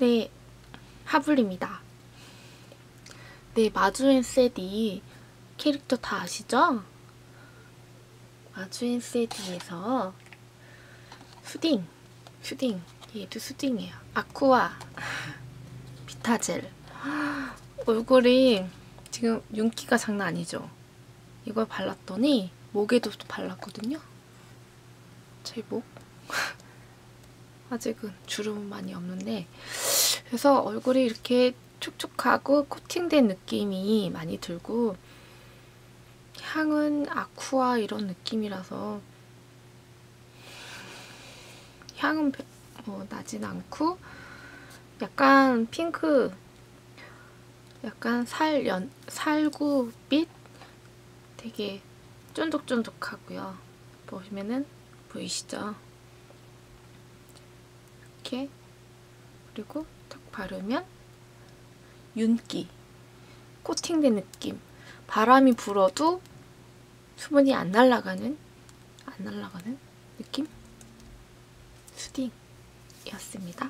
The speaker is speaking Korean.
네, 하블입니다. 네, 마주엔 세디 캐릭터 다 아시죠? 마주엔 세디에서 수딩, 수딩, 얘도 수딩이에요. 아쿠아, 비타젤. 얼굴이 지금 윤기가 장난 아니죠? 이걸 발랐더니 목에도 또 발랐거든요. 제 목. 아직은 주름은 많이 없는데 그래서 얼굴이 이렇게 촉촉하고 코팅된 느낌이 많이 들고 향은 아쿠아 이런 느낌이라서 향은 뭐 나진 않고 약간 핑크 약간 살 연 살구빛 되게 쫀득쫀득하고요. 보시면은 보이시죠? 이렇게 그리고 딱 바르면 윤기 코팅된 느낌 바람이 불어도 수분이 안 날아가는 안 날아가는 느낌 수딩이었습니다.